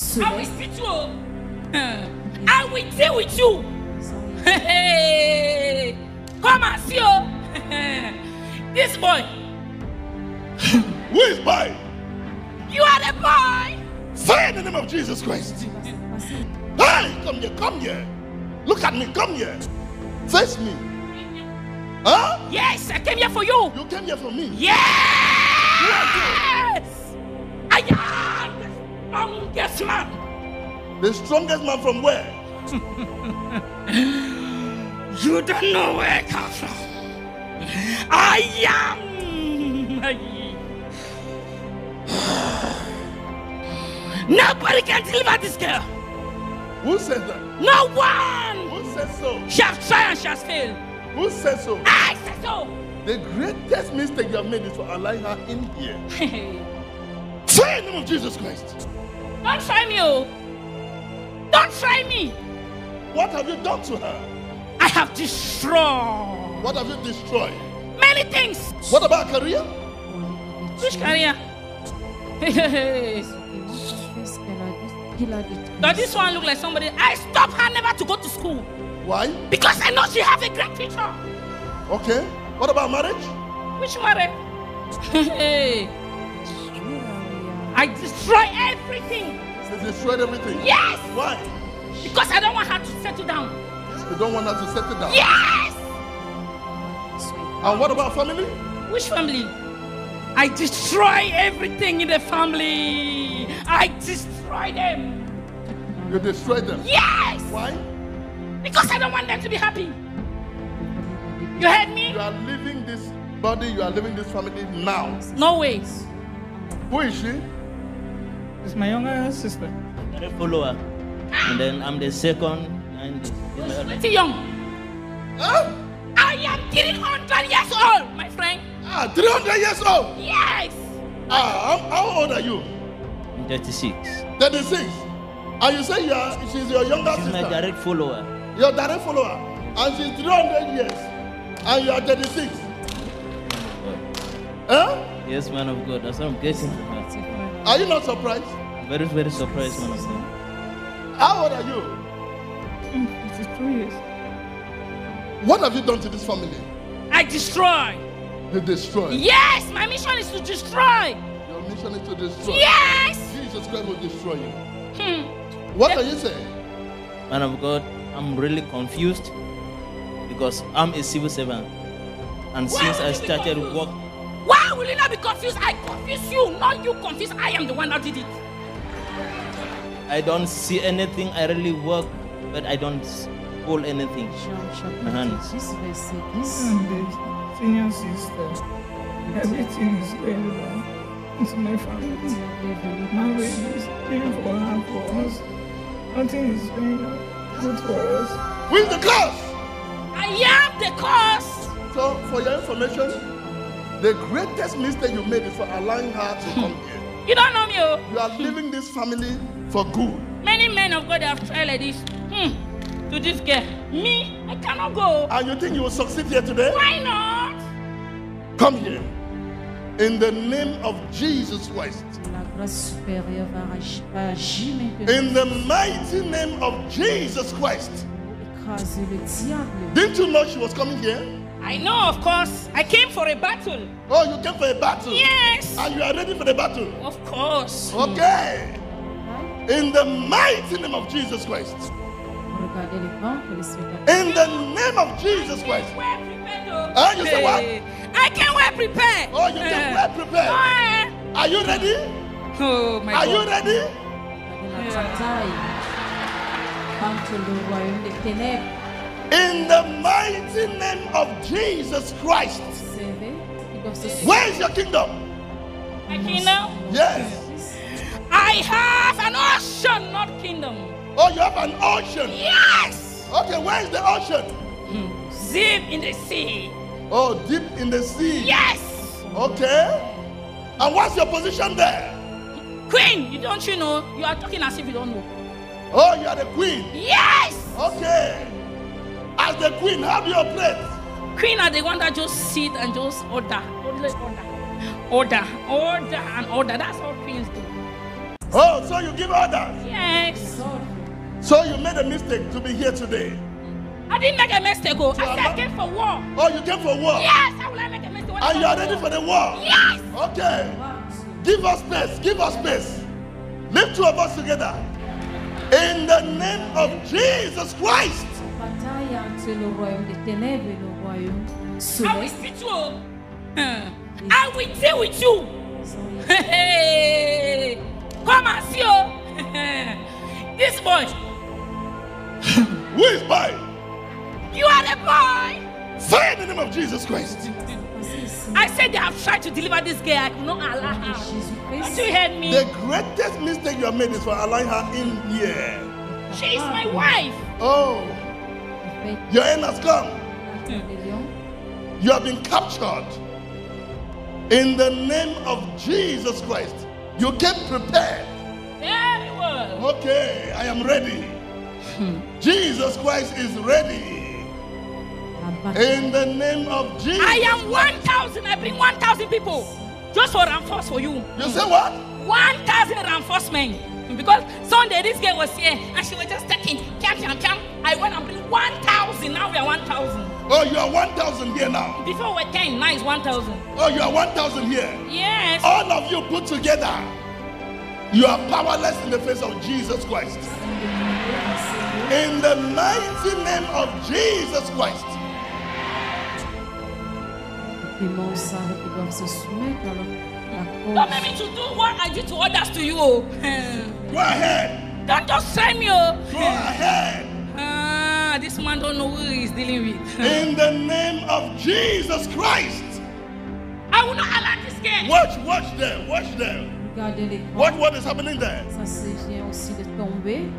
I will speak to you. I will deal with you. Hey, come and see you. Oh. this boy, Who is boy? you are the boy. Say in the name of Jesus Christ. Hey, come here, come here. Look at me, come here. Face me. Huh? Yes, I came here for you. You came here for me. Yes! I am the strongest man. The strongest man from where? You don't know where I come from. I am. Nobody can deliver this girl. Who said that? No one. Who said so? She has tried and she has failed. Who said so? I said so. The greatest mistake you have made is for allowing her in here. Say in the name of Jesus Christ. Don't try me, oh. Don't try me. What have you done to her? I have destroyed What have you destroyed? many things. What about her career? Which career? Does this one look like somebody? I stop her never to go to school Why? because I know she have a great future. Okay. What about marriage? Which marriage? I destroy everything. They destroyed everything. Yes, Why? because I don't want her to settle down. You don't want her to settle down. Yes. And what about family? Which family? I destroy everything in the family. I destroy them. You destroy them. Yes, Why? because I don't want them to be happy. You heard me? You are leaving this body, you are leaving this family now. No ways. Who is she? It's my younger sister. the follower. And then I'm the second and this. this. Pretty young. Huh? I am 300 years old, my friend. Ah, 300 years old. Yes. Ah, how, how old are you? I'm 36. 36. And you say you are, she's your younger She's my direct follower. Your direct follower. And she's 300 years. And you are 36. Huh? Yes, man of God. That's what I'm getting from her. Are you not surprised? Very, very surprised, man of God. How old are you? It's two years. What have you done to this family? I destroy. You destroy? Yes, my mission is to destroy. Your mission is to destroy. Yes. Jesus Christ will destroy you. Hmm. What are you saying? Man of God, I'm really confused because I'm a civil servant. And Why since I started work, Why will you not be confused? I confuse you, not you confused. I am the one that did it. I don't see anything. I really work, but I don't pull anything. My hands. verset 10. I'm senior sister. Everything is going wrong. It's my family. Marriage is being for her, for us. Nothing is going good for us. Who is the cause? I am the cause. So, for your information, the greatest mistake you made is for allowing her to come here. You don't know me, oh. You are leaving this family for good. Many men of God have tried like this. Hmm. To this girl. Me, I cannot go. And you think you will succeed here today? Why not? Come here. In the name of Jesus Christ. La grâce supérieure va agi- va agir maintenant. In the mighty name of Jesus Christ. Écraser le diable. Didn't you know she was coming here? I know, of course. I came for a battle. Oh, you came for a battle. Yes. And you are ready for the battle. Of course. Okay. In the mighty name of Jesus Christ. Regardez les ventres, les spectateurs. In the name of Jesus Christ. Well oh. You say what? I can well prepare. Oh, you can well prepare. Are you ready? Oh my Are you ready? Regardez In the mighty name of Jesus Christ. Observez. Ils doivent se Where is your kingdom? My kingdom. Yes. I have an ocean, not kingdom. Oh, you have an ocean. Yes. Okay, where is the ocean? Hmm. Deep in the sea. Oh, deep in the sea. Yes. Okay. And what's your position there? Queen, you don't you know? You are talking as if you don't know. Oh, you are the queen. Yes. Okay. As the queen, how do you operate? Queen are the one that just sit and just order, order, order, order, order, and order. That's all queens do. Oh, so you give orders. Yes. So you made a mistake to be here today. I didn't make a mistake. Oh. I So said I came for war. Oh, you came for war. Yes, how will I make a mistake? I And you are ready war? for the war. Yes. Okay. Give us space. Give us space. Lift two of us together. In the name of Jesus Christ. Bataille entre le royaume des ténèbres et le royaume I will speak to you. I will deal with you. Sont Hey, come and see oh. this boy. Who is by? You are the boy. Fire in the name of Jesus Christ. I said they have tried to deliver this girl. I could not allow Et her. Don't Jésus-Christ. you heard me? The greatest mistake you have made is for allowing her in here. She is my wife. Oh, Fait your end has come. You have been captured. In the name of Jesus Christ. You came prepared. Very well. Okay, I am ready. Hmm. Jesus Christ is ready. In the name of Jesus. I am 1,000. I bring 1,000 people just for reinforce for you. You say what? 1,000 reinforcement. Because Sunday this girl was here and she was just taking piam piam piam. I went and bring 1,000. Oh, you are 1,000 here now. Before we were 10, now it's 1,000. Oh, you are 1,000 here. Yes. All of you put together. You are powerless in the face of Jesus Christ. In the mighty name of Jesus Christ. Les démons savent qu'ils doivent se soumettre à la Don't make me to do what I did to others to you. oh. Go ahead. Don't just try me. Oh. Go ahead. Ah, this man don't know who he's dealing with. In the name of Jesus Christ. I will not allow this game. Watch, watch them, watch them. Regardez. What, what is happening there? Ça, c'est vient aussi de tomber.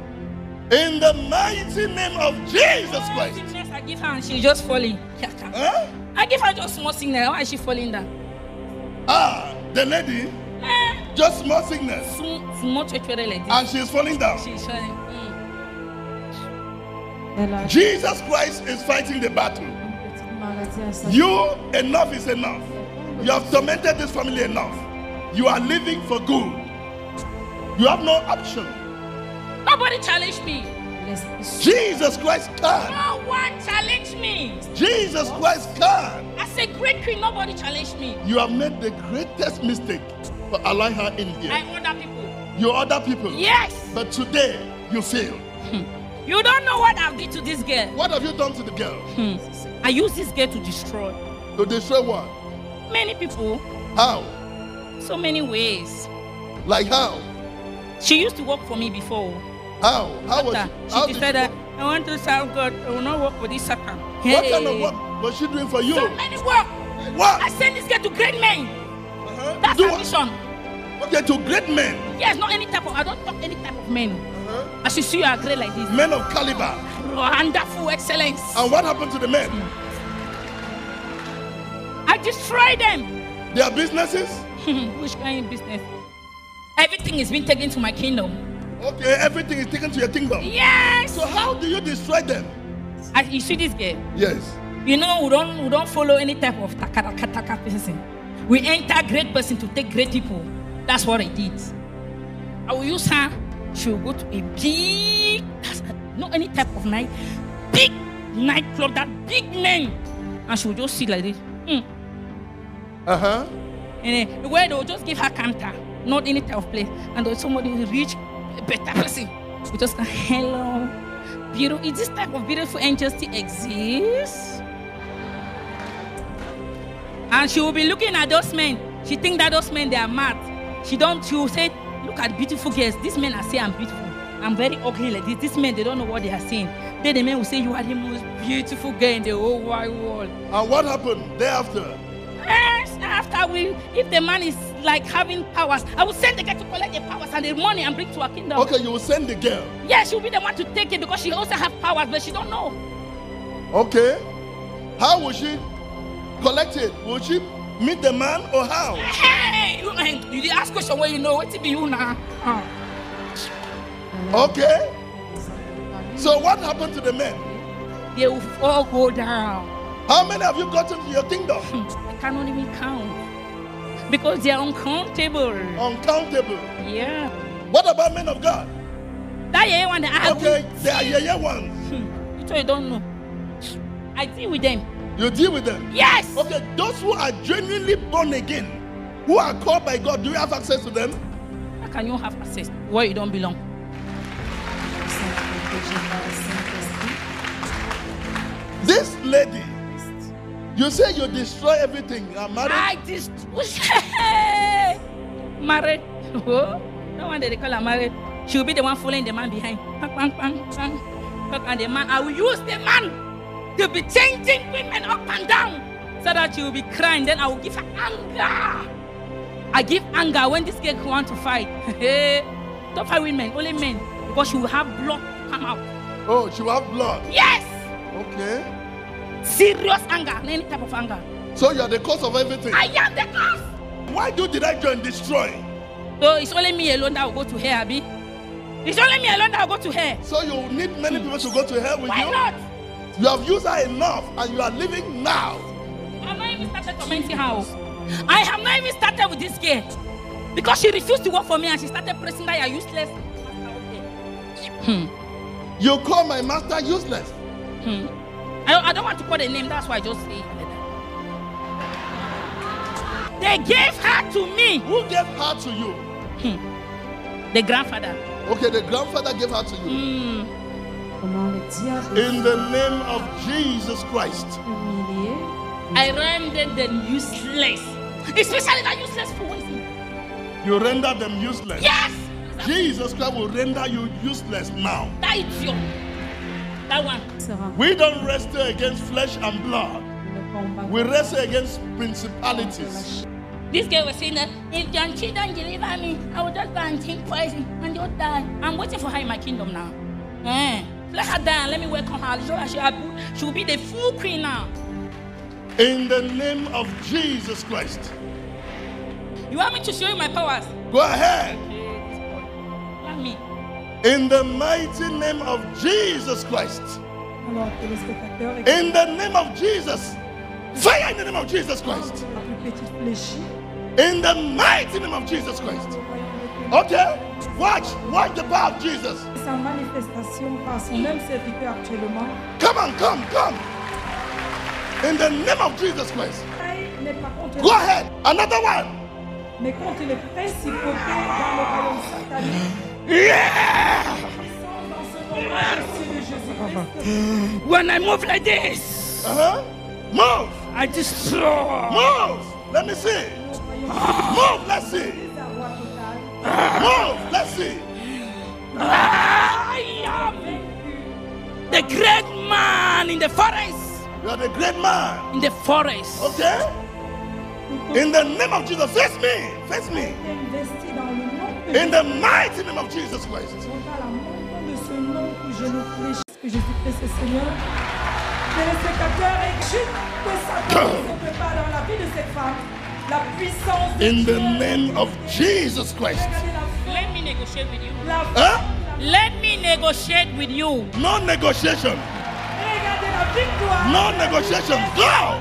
In the mighty name of Jesus Christ. Sickness I give her and she's just falling. Huh? I give her just small sickness. Why is she falling down? Ah, the lady, Eh, just small sickness, small, small treachery like this. and she's falling down. She's falling. Elle a Jesus Christ is fighting the battle. une petite maladie à sa You, enough is enough. You have tormented this family enough. You are living for good. You have no option. Nobody challenge me. Jesus Christ can. No one challenge me. Jesus Christ can. As a great queen, nobody challenge me. You have made the greatest mistake for allowing her in I here. order people. You other people. Yes. But today, you fail. Hmm. You don't know what I've did to this girl. What have you done to the girl? Hmm. I use this girl to destroy To destroy what? many people, How? so many ways. Like how? She used to work for me before. How? How was she? How she decided, I want to serve God. I will not work for this Satan. What kind of work was she doing for you? So many work. What? I send this girl to great men. Uh-huh. That's Do mission. Okay, to great men. Yes, not any type of. I don't talk any type of men. Uh-huh. As you see, you are great like this. Men of caliber. Wonderful excellence. And what happened to the men? I destroy them. Their businesses? Which kind of business? Everything is being taken to my kingdom. Okay, everything is taken to your kingdom. Yes. So how do you destroy them? I, you see this girl. Yes. You know, we don't we don't follow any type of takaraka taka person. We enter great person to take great people. That's what I did. I will use her. She will go to a big, not any type of night, big nightclub, that big men, and she will just sit like this. Mm. Uh-huh. And then where they will just give her counter, not any type of place, and then somebody will reach a better person. We just go, hello, beautiful. Is this type of beautiful angel still exist? And she will be looking at those men. She think that those men they are mad. She don't. She will say, look at beautiful girls. These men are saying I'm beautiful. I'm very ugly like this. These men they don't know what they are saying. Then the men will say you are the most beautiful girl in the whole wide world. And what happened thereafter? Yes, after we, if the man is like having powers, I will send the guy to collect the powers and the money and bring to her kingdom. Okay, you will send the girl. Yes, she'll be the one to take it because she also have powers, but she don't know. Okay. How will she collect it? Will she meet the man or how? Hey, you, eh, you did ask question where you know what to be you now. Huh. Okay. So what happened to the men? They will all go down. How many have you gotten to your kingdom? I cannot even count because they are uncountable. Uncountable. Yeah. What about men of God? That yeah one that I Okay, they are yeah ones. Hmm, You told you don't know. I deal with them. You deal with them. Yes. Okay, those who are genuinely born again, who are called by God, do you have access to them? How can you have access where you don't belong? Saint-Esprit, par le Saint-Esprit. This lady, you say you destroy everything. Are married. I just married. Oh, no that they call her married. She will be the one following the man behind. Bang, bang, bang. Bang, And the man, I will use the man to be changing women up and down so that you'll be crying. Then I will give anger. I give anger when this girl want to fight. Don't fight women, only men. Because she will have blood come out. Oh, she will have blood. Yes! Okay. Serious anger, any type of anger. So you are the cause of everything. I am the cause. Why do director and destroy? So it's only me alone that will go to her, Abby. It's only me alone that will go to her. So you need many hmm. people to go to hell with Why you? not? You have used her enough and you are living now. I've not even started commenting how. I have not even started with this girl. Because she refused to work for me and she started pressing that you're useless. Hmm. You call my master useless. Hmm. I, don't- I don't want to call the name, that's why I just say it like that. They gave her to me. Who gave her to you? Hmm. The grandfather. Okay, the grandfather gave her to you. Hmm. Comment le diable In the name of Jesus Christ. I render them useless. Especially that useless poison. You render them useless. Yes! Jesus Christ will render you useless now. That idiot. That one. We don't wrestle against flesh and blood. We wrestle against principalities. This girl was saying that if John Chi don't deliver me, I will just go and drink poison and you'll die. I'm waiting for her in my kingdom now. Eh. Let her die and let me welcome her. So she, she will be the full queen now. In the name of Jesus Christ. You want me to show you my powers? Go ahead. Let me. In the mighty name of Jesus Christ. In the name of Jesus. Fire in the name of Jesus Christ. la plus petite fléchie. In the mighty name of Jesus Christ. Okay? Watch. Watch the power of Jesus. Sa manifestation par son même serviteur actuellement. Come on, come, come. In the name of Jesus Christ. Go ahead. Another one. mais contre les principautés dans le royaume satanique. Yeah. When I move like this, Uh-huh. Move. I destroy. Move. Let me see. Move. Let's see. Move. Let's see. I am the great man in the forest. You are the great man. In the forest. Okay? In the name of Jesus. Face me. Face me. Investi dans le nom de In the mighty name of Jesus Christ. Jésus. Par la mention de ce nom que je nous fléchis, que Jésus-Christ est Seigneur. Téléspectateurs, et juste que Satan ne se prépare dans la vie de cette femme. La puissance de In the name of Jesus Christ. Let me negotiate with you. Huh? Let me negotiate with you. No negotiation. Regardez la victoire. No negotiation. Go.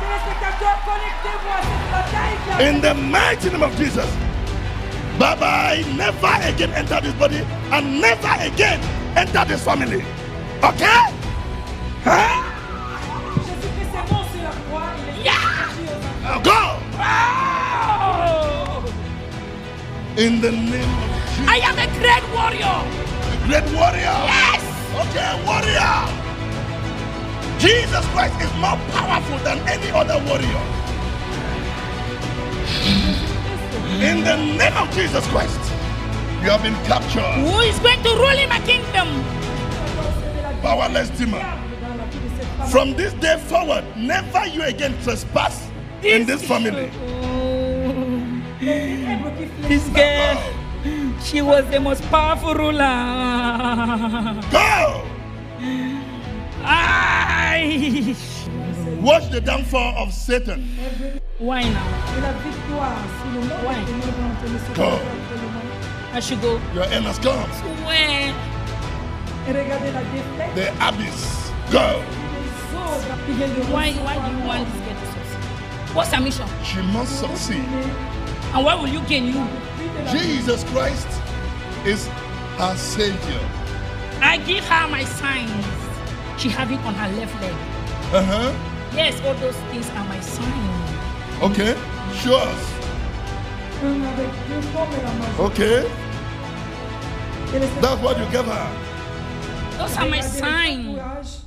Téléspectateurs, connectez-vous à cette bataille qui a In the mighty name of Jesus. Bye bye. Never again enter this body and never again enter this family. Okay? Huh? Jésus-Christ est mort sur la croix. Il est Yeah. Go. Oh! In the name of Jesus. I am a great warrior. Great warrior. Yes. Okay, warrior. Jesus Christ is more powerful than any other warrior. In the name of Jesus Christ, you have been captured. Who is going to rule in my kingdom? Powerless demon. dans la vie de cette femme. From this day forward, never you again trespass in this family. This girl, she was the most powerful ruler. Go! Aye. Watch the downfall of Satan. Why now? Et la victoire sur le nom Ouais. de Dieu dans téléspectateurs actuellement. I should go. Your end has come. Where? Et regardez la défaite. The abyss. Go. Les autres qui viennent de Why? Why do you want this girl to succeed? What's her mission? She must succeed. And what will you gain? You? Depuis de la vie. Jesus Christ is her Savior. I give her my signs. She have it on her left leg. Uh huh. Yes, all those things are my signs. Okay. Show us. Un avec deux formes et la majorité. Okay. That's what you give her. Those are my Regardez les signs. tatouages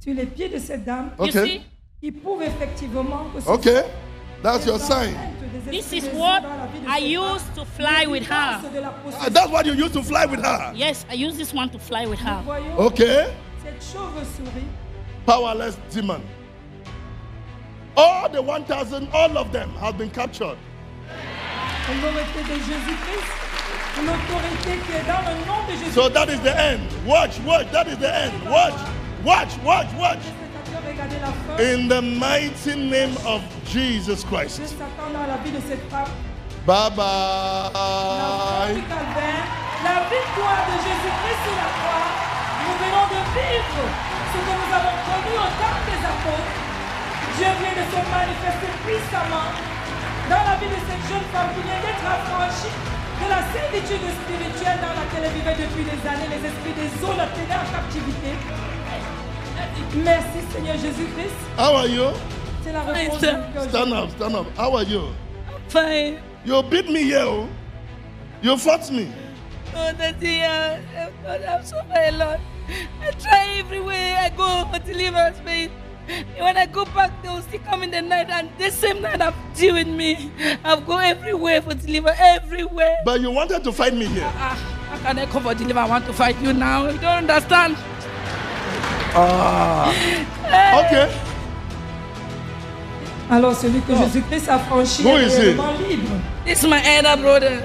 Sur les pieds de cette dame, Okay. see, qui prouvent effectivement que Okay. That's your sign. Empreintes des this is what Dieu dans la vie de I used to fly with her. L'évidence de la possession. Ah, that's what you used to fly with her. Yes, I used this one to fly with her. Okay. Powerless demon. All the 1,000, all of them have been captured. l'autorité de Jésus-Christ, l'autorité qui est dans le nom de Jésus. So that is the end. Watch, watch. That is the end. Watch, watch, watch, watch. In the mighty name of Jesus Christ. Bye bye. la victoire de Jésus-Christ sur la croix. Nous venons de vivre ce que nous avons connu au temps des apôtres. Dieu vient de se manifester puissamment dans la vie de cette jeune femme qui vient d'être affranchie de la servitude spirituelle dans laquelle elle vivait depuis des années. Les esprits des eaux la tenaient en captivité. Merci Seigneur Jésus-Christ. How are you? C'est la réponse sir. Stand up, stand up. How are you? Fine. You beat me here. oh. You fought me. Oh, Daddy, uh, I'm so very Lord. I try everywhere I go for deliverance, but when I go back, they will still come in the night, and the same night have deal with me. I've go everywhere for deliver, everywhere. But you wanted to fight me here. Ah, how can I come for deliver? I want to fight you now. You don't understand. Okay. Alors celui que Jésus-Christ a franchi Who est réellement libre. Is my elder brother.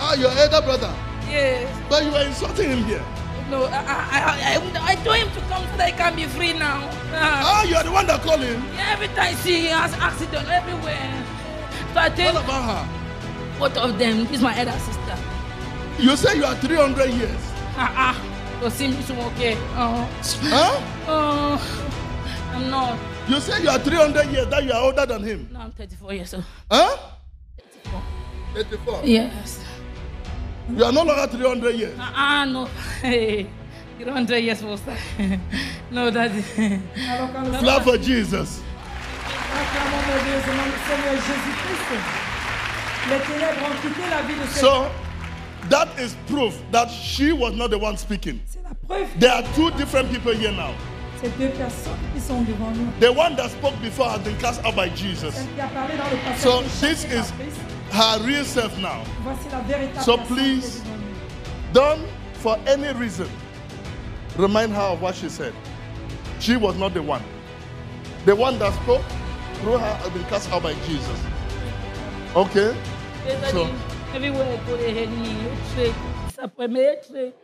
Ah, your elder brother. Yes. But you are insulting him here. No, I, I, I, I, told him to come so that he can be free now. Ah, Ah, you are the one that called him. every time I see he has accident everywhere. So I What tell about her? both of them. This is my elder sister. You say you are 300 years. Ah ah. To see me so okay. Oh, Huh? oh, I'm not. You say you are 300 years, that you are older than him. No, I'm 34 years old. Huh? 84. Yes. You are no longer 300 years. Ah ah no. Hey, 300 years was that? no, daddy. Alors quand Clap for Jesus. acclamons merveilleusement le Seigneur Jésus-Christ, les ténèbres ont quitté la vie de cette So, that is proof that she was not the one speaking. La There are two different people here now. deux personnes qui sont devant nous, The one that spoke before has been cast out by Jesus. celle qui a parlé dans le passé, So, this is her real self now. voici la So, please, qui est devant nous. Don't, for any reason, remind her of what she said. She was not the one. The one that spoke through her has been cast out by Jesus. Okay? So- Everywhere go, they hate me. Straight. Disappointment. Straight.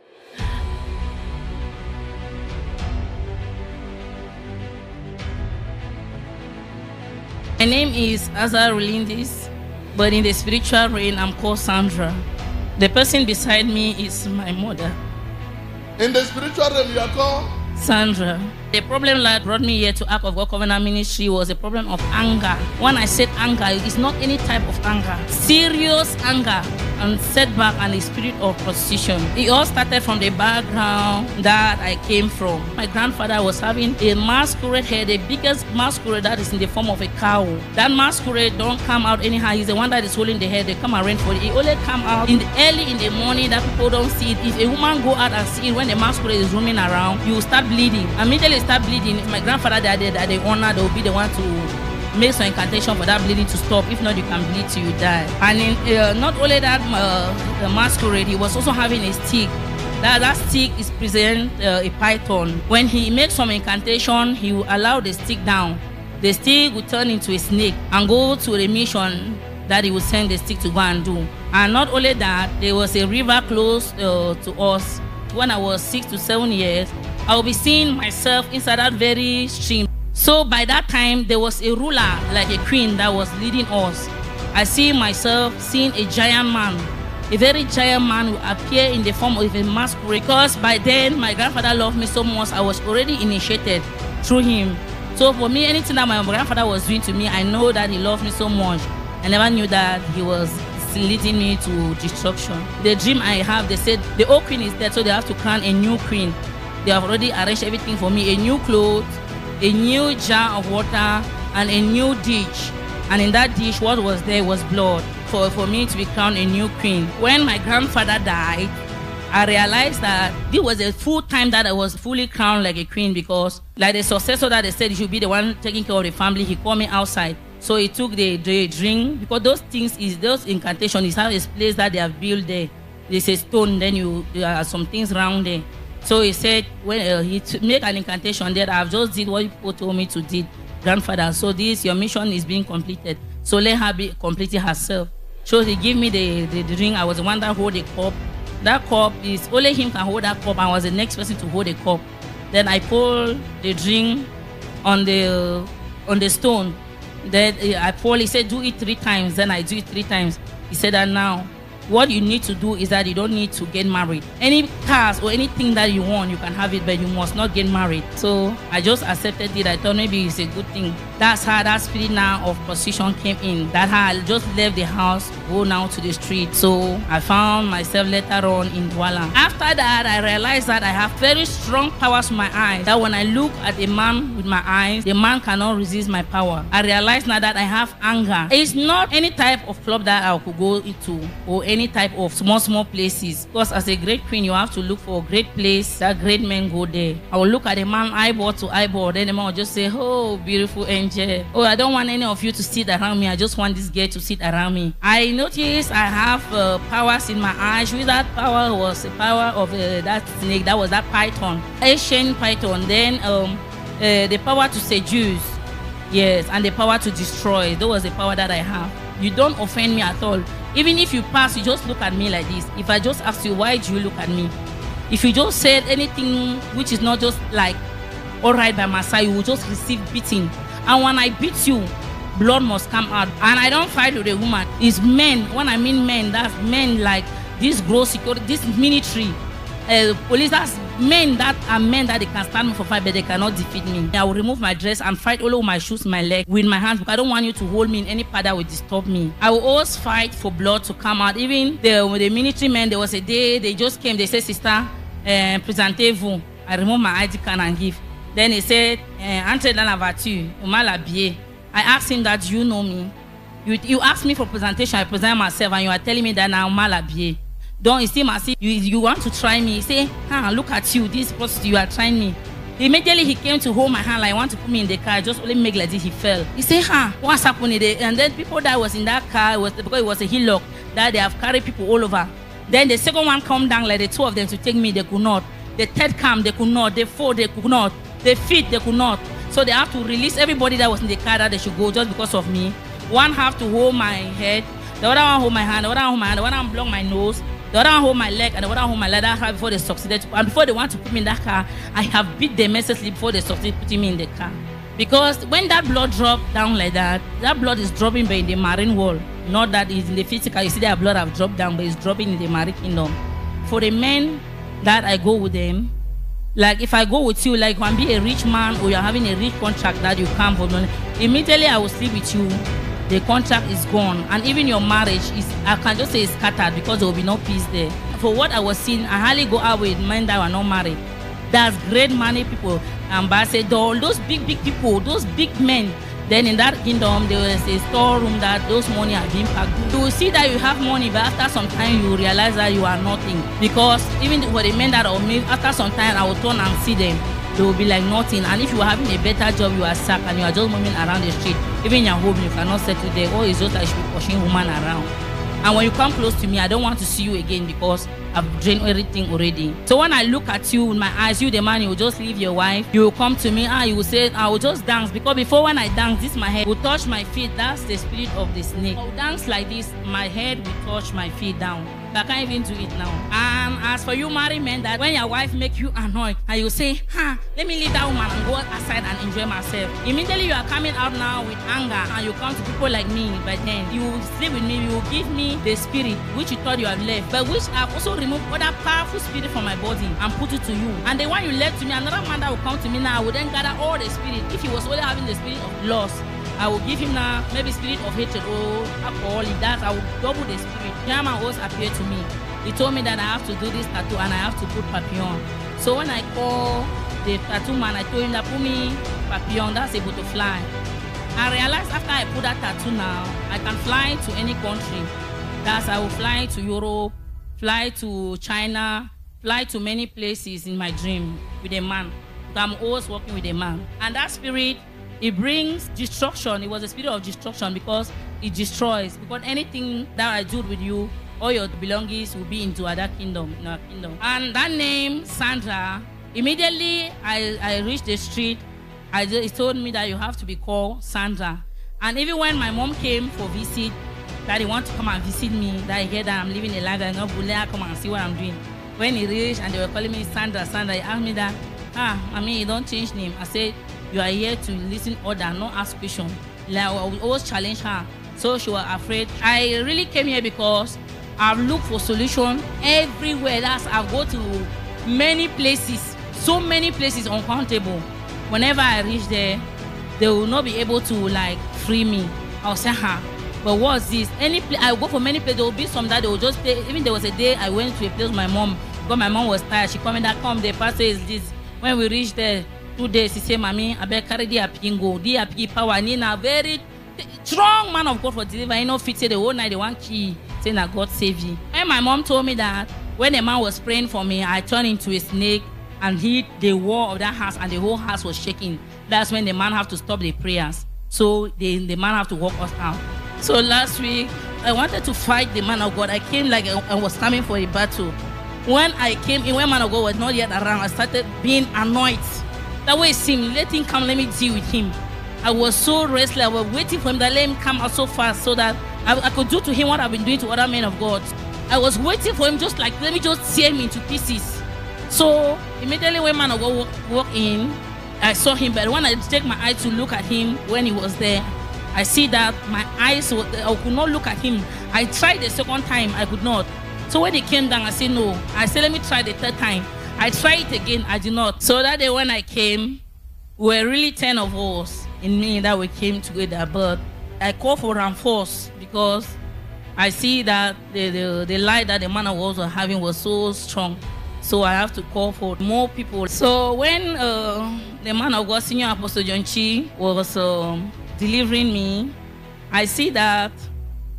My name is Azar Rolindis, but in the spiritual realm, I'm called Sandra. The person beside me is my mother, In the spiritual realm, you are called. Sandra. The problem that brought me here to Ark of God Covenant Ministry was a problem of anger. When I said anger, it's not any type of anger. Serious anger and setback and a spirit of prostitution. It all started from the background that I came from. My grandfather was having a masquerade here, the biggest masquerade that is in the form of a cow. That masquerade don't come out anyhow. He's the one that is holding the head. They come arrange for it. It only come out in the early in the morning that people don't see it. If a woman go out and see it when the masquerade is roaming around, you will start bleeding. Immediately start bleeding. If my grandfather that they, that they honor, they will be the one to make some incantation for that bleeding to stop. If not, you can bleed till you die. And in, uh, not only that, uh, the masquerade, he was also having a stick. That, that stick is present uh, a python. When he makes some incantation, he will allow the stick down. The stick will turn into a snake and go to the mission that he will send the stick to go and do. And not only that, there was a river close uh, to us. When I was six to seven years, I will be seeing myself inside that very stream. So by that time, there was a ruler, like a queen, that was leading us. I see myself seeing a giant man. A very giant man will appear in the form of a masquerade. Because by then, my grandfather loved me so much, I was already initiated through him. So for me, anything that my grandfather was doing to me, I know that he loved me so much. I never knew that he was leading me to destruction. The dream I have, they said the old queen is dead, so they have to crown a new queen. They have already arranged everything for me: a new clothes, a new jar of water, and a new dish. And in that dish, what was there was blood for, for me to be crowned a new queen. When my grandfather died, I realized that this was a full time that I was fully crowned like a queen because, like the successor that they said he should be the one taking care of the family, he called me outside. So he took the, the drink because those things is those incantation is how a place that they have built there. There's a stone, then you there are some things around there. So he said when uh, he t- make an incantation there, I've just did what people told me to did, grandfather. So this your mission is being completed. So let her be complete it herself. So he gave me the, the, the drink. I was the one that hold the cup. That cup is only him can hold that cup. I was the next person to hold the cup. Then I pour the drink on the on the stone. Then uh, I pour. He said, "Do it three times." Then I do it three times. He said that now, what you need to do is that you don't need to get married. Any cars or anything that you want, you can have it, but you must not get married. So I just accepted it. I thought maybe it's a good thing. That's how that spirit now of position came in. That I just left the house, go now to the street. So I found myself later on in Douala. After that, I realized that I have very strong powers in my eyes. That when I look at a man with my eyes, the man cannot resist my power. I realized now that I have anger. It's not any type of club that I could go into or any type of small, small places. Because as a great queen, you have to look for a great place that great men go there. I will look at a man eyeball to eyeball, then the man will just say, Oh, beautiful angel. Oh, I don't want any of you to sit around me. I just want this girl to sit around me. I noticed I have uh, powers in my eyes. With that power was the power of uh, that snake. That was that python, Asian python. Then um, uh, the power to seduce. Yes, and the power to destroy. That was the power that I have. You don't offend me at all. Even if you pass, you just look at me like this. If I just ask you, why do you look at me? If you just said anything which is not just like, all right by my side, you will just receive beating. And when I beat you, blood must come out. And I don't fight with a woman. It's men. When I mean men, that's men like this gross security, this military, uh, police. That's men that are men that they can stand me for fight, but they cannot defeat me. I will remove my dress and fight all over my shoes, my leg with my hands because I don't want you to hold me in any part that will disturb me. I will always fight for blood to come out. Even the, the military men, there was a day they just came. They said, "Sister, uh, présentez-vous." I remove my ID card and give. Then he said, uh, "Entrez dans la voiture, on m'a l'habillé." I asked him that, you know me?" You, you asked me for presentation. I present myself, and you are telling me that I'm mal habillé. Don't it seem as if you, you want to try me? He Say, ah, look at you, this prostitute, you are trying me. Immediately he came to hold my hand, like want to put me in the car. Just only make like this, he fell. He said, ah, what's happening? And then people that was in that car was because it was a hillock that they have carried people all over. Then the second one come down, like the two of them to take me, they could not. The third come, they could not. The fourth, they could not. The fifth, they could not. So they have to release everybody that was in the car that they should go just because of me. One have to hold my head, the other one hold my hand, the other one hold my hand, the other one block my nose, the other one hold my leg, and the other one hold my leg. That's before they succeeded. And before they want to put me in that car, I have beat them mercilessly before they succeeded putting me in the car. Because when that blood drop down like that, that blood is dropping by the marine wall. Not that it's in the physical. You see that blood have dropped down, but it's dropping in the marine kingdom. For the men that I go with them, like if I go with you, like when be a rich man or you're having a rich contract that you for money, immediately I will sleep with you. The contract is gone, and even your marriage is I can just say it's scattered because there will be no peace there. For what I was seeing, I hardly go out with men that were not married. That's great money people, ambassador, those big big people, those big men. Then in that kingdom, there was a storeroom that those money are being packed. You will see that you have money, but after some time you realize that you are nothing. Because even for the men that are me, after some time I will turn and see them. They will be like nothing. And if you are having a better job, you are sacked and you are just moving around the street. Even your home, you cannot settle there. Or it's just like pushing woman around. And when you come close to me, I don't want to see you again because I've drained everything already. So when I look at you with my eyes, you the man, you will just leave your wife. You will come to me, ah, you will say, I will just dance. Because before when I dance, this my head will touch my feet. That's the spirit of the snake. I will dance like this, my head will touch my feet down. But I can't even do it now. And as for you married men, that when your wife make you annoyed, and you say, huh, let me leave that woman and go outside and enjoy myself. Immediately you are coming out now with anger, and you come to people like me, but then you will sleep with me, you will give me the spirit which you thought you have left, but which I've also removed other powerful spirit from my body and put it to you. And the one you left to me, another man that will come to me now, I will then gather all the spirit. If he was only having the spirit of loss, I will give him now maybe spirit of hatred or alcohol. If that, I will double the spirit. Chairman also appeared to me. He told me that I have to do this tattoo and I have to put papillon. So when I call the tattoo man, I told him that put me papillon, that's able to fly. I realized after I put that tattoo now, I can fly to any country. That's I will fly to Europe, fly to China, fly to many places in my dream with a man. I'm always working with a man. And that spirit, it brings destruction. It was a spirit of destruction because it destroys. Because anything that I do with you, all your belongings will be into other kingdom, in our kingdom. And that name, Sandra, immediately I, I reached the street, I, he told me that you have to be called Sandra. And even when my mom came for visit, that he want to come and visit me, that he heard that I'm living a life that I'm not bully, come and see what I'm doing. When he reached and they were calling me Sandra, Sandra, he asked me that, ah, I mean, you don't change name. I said, you are here to listen order, not ask question. Like, I will always challenge her. So she was afraid. I really came here because I've looked for solution everywhere. That's I go to many places, so many places uncountable. Whenever I reach there, they will not be able to like free me. I'll say, huh. But what's this? Any place I go for many places, there will be some that they will just stay. Even there was a day I went to a place with my mom because my mom was tired. She called me that come the pastor is this. When we reached there, two days, he said, Mommy, I better carry the appeal go. The appeal power. And a very strong man of God for deliver. You know, fit the whole night, the one key saying that God save you. When my mom told me that, when a man was praying for me, I turned into a snake and hit the wall of that house, and the whole house was shaking. That's when the man have to stop the prayers. So the, the man have to walk us out. So last week, I wanted to fight the man of God. I came like I, I was coming for a battle. When I came in, when man of God was not yet around, I started being annoyed. That way it seemed, let him come, let me deal with him. I was so restless. I was waiting for him that let him come out so fast so that I, I could do to him what I've been doing to other men of God. I was waiting for him just like, let me just tear him into pieces. So immediately when man of God walk, walk in, I saw him. But when I take my eye to look at him when he was there, I see that my eyes, I could not look at him. I tried the second time, I could not. So when he came down, I said no. I said, let me try the third time. I tried it again, I did not. So that day when I came, we were really 10 of us in me that we came together. But I called for reinforce because I see that the, the, the light that the man God was having was so strong. So I have to call for more people. So when uh, the man of God, Senior Apostle John Chi, was um, delivering me, I see that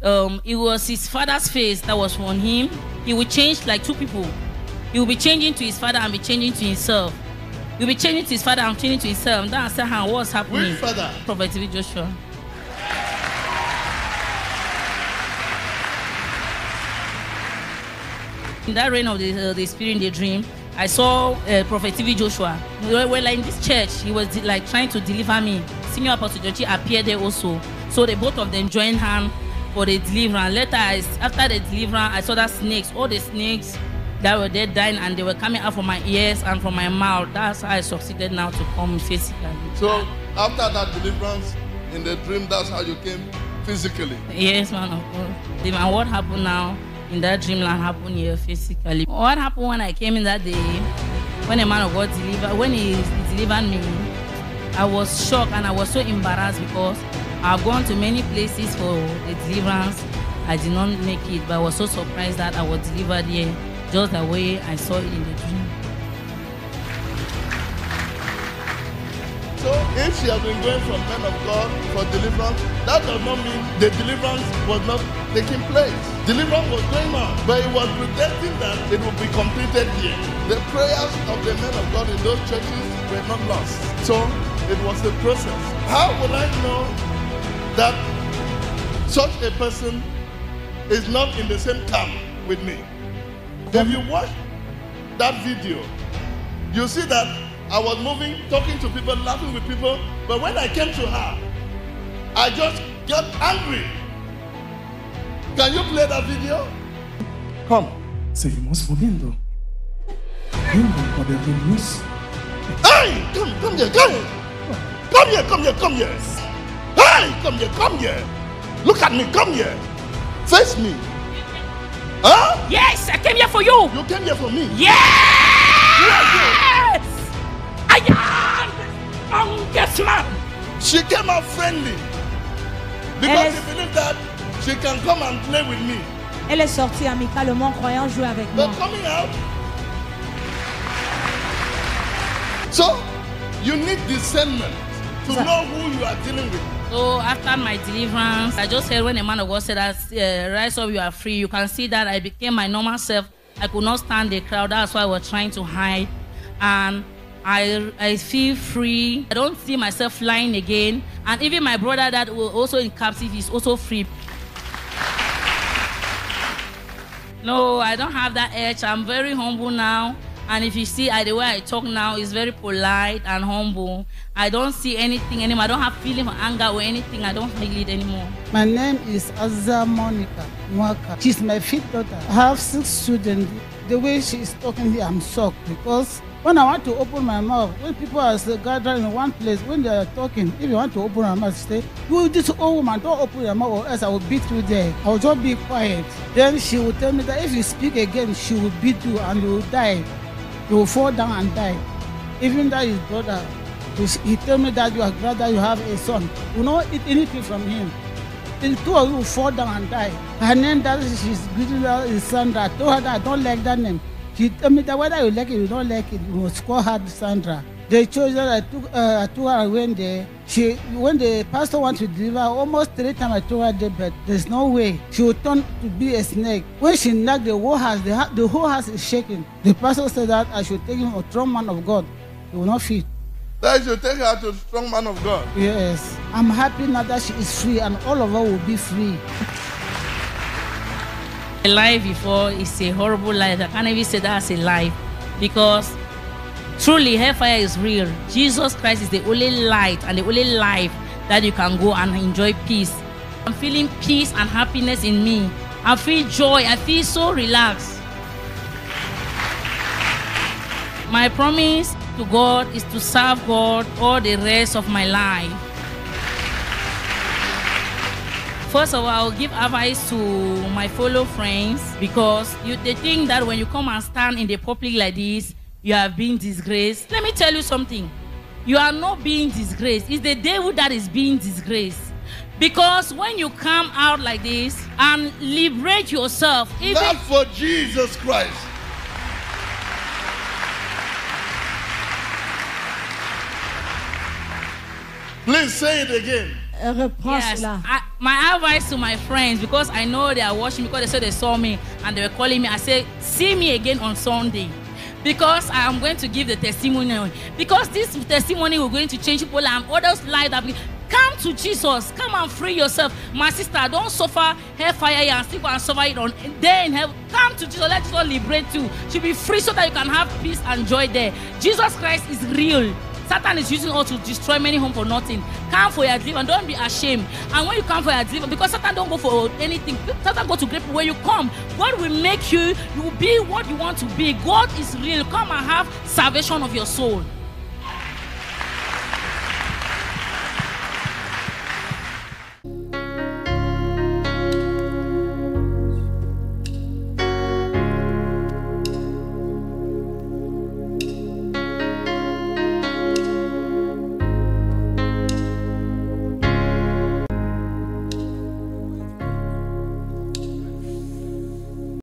um, it was his father's face that was on him. He would change like two people. He will be changing to his father and be changing to himself. He will be changing to his father and changing to himself. Then I said, huh, what's happening? Which father? Prophet T.B. Joshua. In that reign of the, uh, the spirit in the dream, I saw uh, Prophet T.B. Joshua. Well, like in this church, he was like trying to deliver me. Senior Apostle John Chi appeared there also. So the both of them joined hand for the deliverance. Later, I, after the deliverance, I saw that snakes, all the snakes that were there dying, and they were coming out from my ears and from my mouth. That's how I succeeded now to come physically. So after that deliverance in the dream, that's how you came physically. Yes, man of God. And what happened now in that dreamland happened here physically. What happened when I came in that day, when a man of God delivered, when he, he delivered me, I was shocked and I was so embarrassed because I've gone to many places for the deliverance. I did not make it, but I was so surprised that I was delivered here, just the way I saw it in the dream. So if she has been going from men of God for deliverance, that does not mean the deliverance was not taking place. Deliverance was going on, but it was predestined that it would be completed here. The prayers of the men of God in those churches were not lost. So it was a process. How will I know that such a person is not in the same camp with me? If you watch that video, you see that I was moving, talking to people, laughing with people. But when I came to her, I just got angry. Can you play that video? Come. Seguimos moviendo. Viendo por el luz. Hey, come, come here, come here. Come here, come here, come here. Hey, come here, come here. Look at me, come here. Face me. Huh? Yes, I came here for you. You came here for me? Yes! I am the strongest man. She came out friendly. Because Elle she est, believed that she can come and play with me. elle est sortie amicalement croyant jouer avec moi. But coming out. So you need discernment to Ça- know who you are dealing with. So after my deliverance, I just heard when the man of God said that uh, rise up, you are free. You can see that I became my normal self. I could not stand the crowd. That's why I was trying to hide, and I I feel free. I don't see myself flying again. And even my brother that was also in captivity is also free. No, I don't have that edge. I'm very humble now. And if you see I, the way I talk now is very polite and humble. I don't see anything anymore. I don't have feeling of anger or anything. I don't feel it anymore. My name is Azza Monica Mwaka. She's my fifth daughter. I have six children. The way she is talking here, I'm shocked because when I want to open my mouth, when people are gathered in one place, when they are talking, if you want to open your mouth, say, You, this old woman, don't open your mouth or else I will beat you there. I will just be quiet. Then she will tell me that if you speak again, she will beat you and you will die. You will fall down and die. Even that his brother, he he tell me that your brother, you have a son. You not eat anything from him. The two of you will fall down and die. Her name that she's greeting her is Sandra. I told her that I don't like that name. She tell me that whether you like it or you don't like it, you must call her Sandra. The children I took, uh, I took her when the she when the pastor want to deliver almost three times I told her that but there's no way she will turn to be a snake. When she knocked the whole house, the, the whole house is shaking. The pastor said that I should take him a strong man of God. He will not fit. That you should take her to the strong man of God. Yes, I'm happy now that she is free and all of us will be free. A life before is a horrible life. I can't even say that's a life because truly hellfire is real. Jesus Christ is the only light and the only life that you can go and enjoy peace. I'm feeling peace and happiness in me. I feel joy. I feel so relaxed. My promise to God is to serve God all the rest of my life. First of all, I'll give advice to my fellow friends because you, they think that when you come and stand in the public like this, you have been disgraced. Let me tell you something. You are not being disgraced. It's the devil that is being disgraced. Because when you come out like this and liberate yourself, even That for Jesus Christ. Please say it again. Euh, Yes. I, my advice to my friends because I know they are watching because they said they saw me and they were calling me. I said, see me again on Sunday because I am going to give the testimony. Because this testimony will going to change people and others' lives. Come to Jesus, come and free yourself, my sister. Don't suffer hellfire and still and suffer it on there in. Come to Jesus, let Jesus liberate you. To be free so that you can have peace and joy there. Jesus Christ is real. Satan is using all to destroy many homes for nothing. Come for your deliverance. Don't be ashamed. And when you come for your deliverance, because Satan don't go for anything. Satan go to people. When you come, God will make you. You will be what you want to be. God is real. Come and have salvation of your soul.